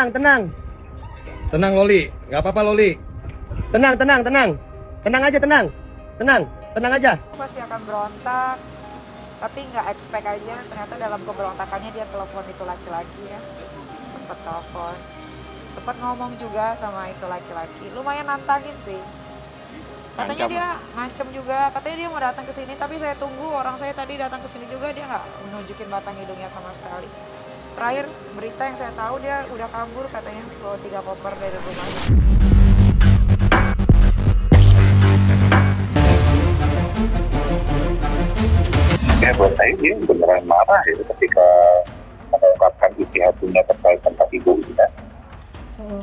tenang, tenang. Tenang Loli, nggak apa-apa Loli. Tenang, tenang, tenang. Tenang aja, tenang. Tenang, tenang aja. pasti akan berontak tapi nggak expect aja ternyata dalam keberontakannya dia telepon itu laki-laki ya sempet telepon sempet ngomong juga sama itu laki-laki lumayan nantangin sih katanya Ngancam. dia ngancem juga katanya dia mau datang ke sini tapi saya tunggu orang saya tadi datang ke sini juga dia nggak menunjukin batang hidungnya sama sekali terakhir berita yang saya tahu dia udah kabur katanya bawa tiga koper dari rumahnya ya buat saya dia beneran marah ya ketika mengungkapkan isi hatinya terkait tentang ibunya.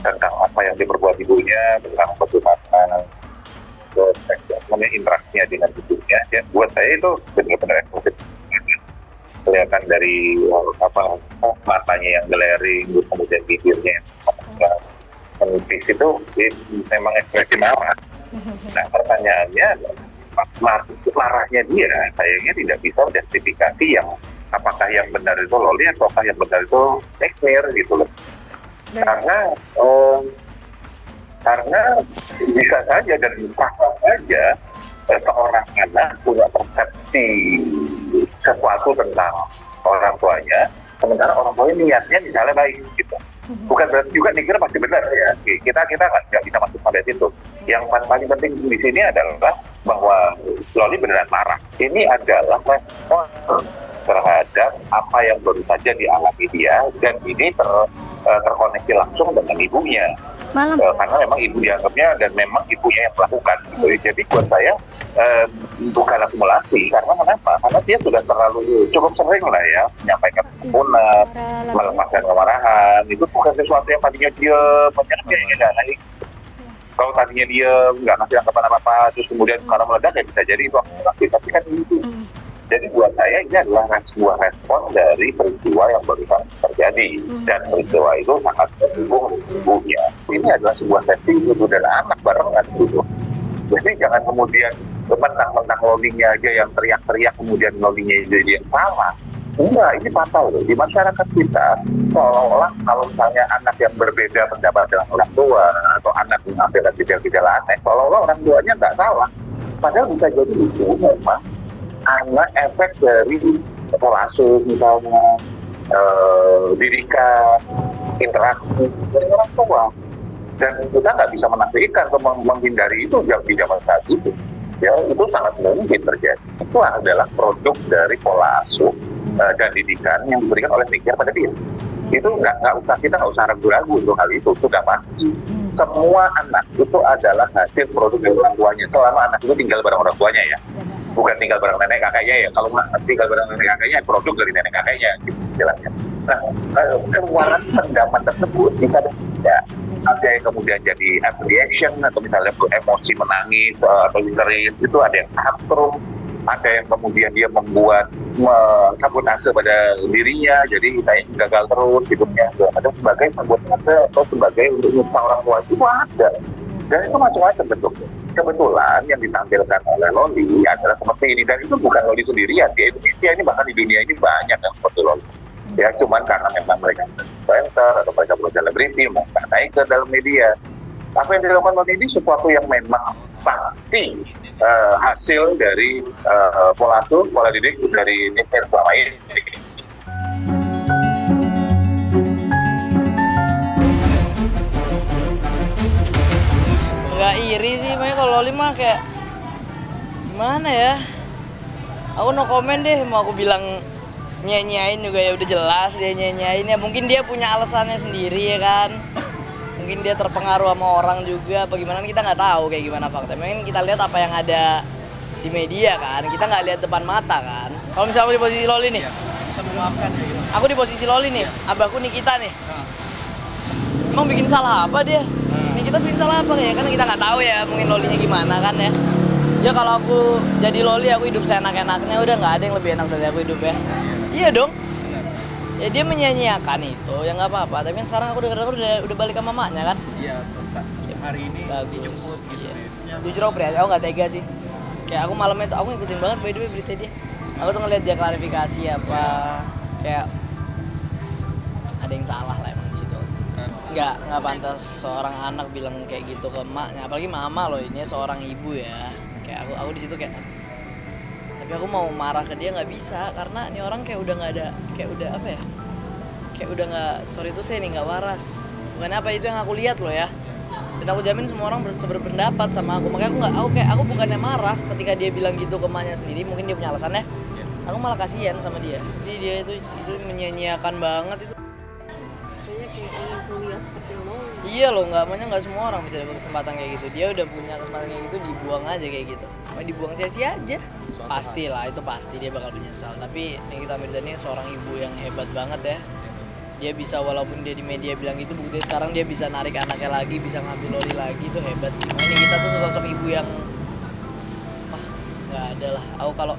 Tentang apa yang diperbuat ibunya tentang bagaimana namanya interaksinya dengan ibunya. Ya buat saya itu benar-benar eksplosif kelihatan dari apa matanya yang terus kemudian bibirnya yang menipis itu memang ekspresi marah. Nah pertanyaannya mar- marahnya dia kayaknya tidak bisa justifikasi yang apakah yang benar itu loli ataukah yang benar itu teknir gitu loh. Karena eh, karena bisa saja dan fakta saja eh, seorang anak punya persepsi sesuatu tentang orang tuanya sementara orang tuanya niatnya misalnya baik gitu. Bukan berarti juga dikira pasti benar ya. Kita kita nggak bisa masuk pada situ. Yang paling paling penting di sini adalah bahwa Loli beneran marah. Ini adalah respon terhadap apa yang baru saja dialami dia dan ini ter, eh, terkoneksi langsung dengan ibunya Malam. Eh, karena memang ibu dianggapnya dan memang ibunya yang melakukan gitu. jadi buat saya eh, bukan akumulasi. Karena kenapa? Karena dia sudah terlalu cukup sering lah ya menyampaikan kepunan melepaskan kemarahan. Itu bukan sesuatu yang tadinya dia menyerang dia nggak naik. Kalau tadinya dia nggak ngasih anggapan apa apa terus kemudian sekarang meledak ya bisa jadi itu akumulasi. Tapi kan itu jadi buat saya ini adalah sebuah respon dari peristiwa yang barusan terjadi dan peristiwa itu sangat menyinggung ibunya. Ini adalah sebuah sesi ibu dan anak barengan gitu. Jadi jangan kemudian mentang-mentang lolinya aja yang teriak-teriak kemudian lolinya jadi yang salah. Enggak, ini fatal loh. Di masyarakat kita, seolah-olah kalau misalnya anak yang berbeda pendapat dengan orang tua, atau anak yang ada gejala-gejala aneh, seolah-olah orang tuanya nggak salah. Padahal bisa jadi itu memang anak efek dari pola asuh misalnya, eh, didikan, interaksi dari orang tua. Dan kita nggak bisa menafikan atau meng- menghindari itu jam di zaman saat itu. Ya, itu sangat mungkin terjadi. Itu adalah produk dari pola asuh eh, dan didikan yang diberikan oleh pikir pada dia. Itu nggak nggak usah kita nggak usah ragu-ragu untuk hal itu, sudah pasti. Semua anak itu adalah hasil produk dari orang tuanya. Selama anak itu tinggal bareng orang tuanya ya, bukan tinggal bareng nenek kakeknya ya. Kalau anak tinggal bareng nenek kakeknya, produk dari nenek kakeknya, gitu istilahnya. Nah, eh, keluaran pendapat tersebut bisa beda. Ada yang kemudian jadi reaction atau misalnya emosi menangis eh, atau histeris itu ada yang tantrum, ada yang kemudian dia membuat me- sabotase pada dirinya, jadi kayak gagal terus hidupnya. Ada sebagai sabotase atau sebagai untuk nyiksa orang tua itu ada. Dan itu macam-macam bentuknya. Kebetulan yang ditampilkan oleh Loli adalah seperti ini dan itu bukan Loli sendirian di Indonesia ini bahkan di dunia ini banyak yang seperti Loli. Ya cuman karena memang mereka influencer atau mereka belum selebriti, mereka naik ke dalam media. Apa yang dilakukan Loli ini sesuatu yang memang pasti eh, hasil dari eh, pola asuh, pola didik dari Niker selama ini. Nggak iri sih makanya kalau Loli mah kayak gimana ya? Aku no komen deh mau aku bilang nyanyain juga ya udah jelas dia nyanyain ya. Mungkin dia punya alasannya sendiri ya kan. Mungkin dia terpengaruh sama orang juga apa gimana kita nggak tahu kayak gimana fakta mungkin kita lihat apa yang ada di media kan kita nggak lihat depan mata kan. Kalau misalnya aku di posisi Loli nih bisa memaafkan ya gitu. aku di posisi Loli nih abahku nih kita nih. Emang bikin salah apa dia kita bikin salah apa ya kan kita nggak tahu ya mungkin lolinya gimana kan ya. Ya kalau aku jadi loli aku hidup seenak-enaknya udah nggak ada yang lebih enak dari aku hidup ya. Iya dong. Ya dia menyanyiakan itu ya nggak apa-apa. Tapi kan sekarang aku udah udah udah balik sama mamanya kan. Iya, hari ini bagus. dijemput gitu. iya. Ya. jujur aku prihatin aku nggak tega sih. Kayak aku malamnya tuh aku ngikutin banget by the way berita dia. Aku tuh ngeliat dia klarifikasi apa kayak ada yang salah lah nggak nggak pantas seorang anak bilang kayak gitu ke emaknya. Apalagi mama loh ini seorang ibu ya. Kayak aku aku di situ kayak tapi aku mau marah ke dia nggak bisa karena ini orang kayak udah nggak ada kayak udah apa ya kayak udah nggak sorry itu saya nih nggak waras. Bukan apa itu yang aku lihat loh ya. Dan aku jamin semua orang ber- berpendapat sama aku. Makanya aku nggak aku kayak aku bukannya marah ketika dia bilang gitu ke emaknya sendiri mungkin dia punya alasannya aku malah kasihan sama dia. Jadi dia itu itu menyia-nyiakan banget itu kuliah seperti lo Iya loh, nggak makanya nggak semua orang bisa dapat kesempatan kayak gitu. Dia udah punya kesempatan kayak gitu, dibuang aja kayak gitu. Mau dibuang sia-sia aja. Pasti lah, itu pasti dia bakal menyesal. Tapi Nikita Mirzani seorang ibu yang hebat banget ya. Dia bisa walaupun dia di media bilang gitu, buktinya sekarang dia bisa narik anaknya lagi, bisa ngambil loli lagi, itu hebat sih. Makanya Nikita tuh sosok ibu yang wah nggak ada lah. Aku kalau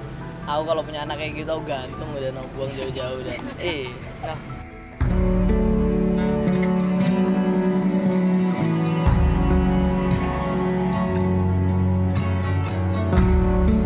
aku kalau punya anak kayak gitu, aku gantung udah buang jauh-jauh dan eh, nah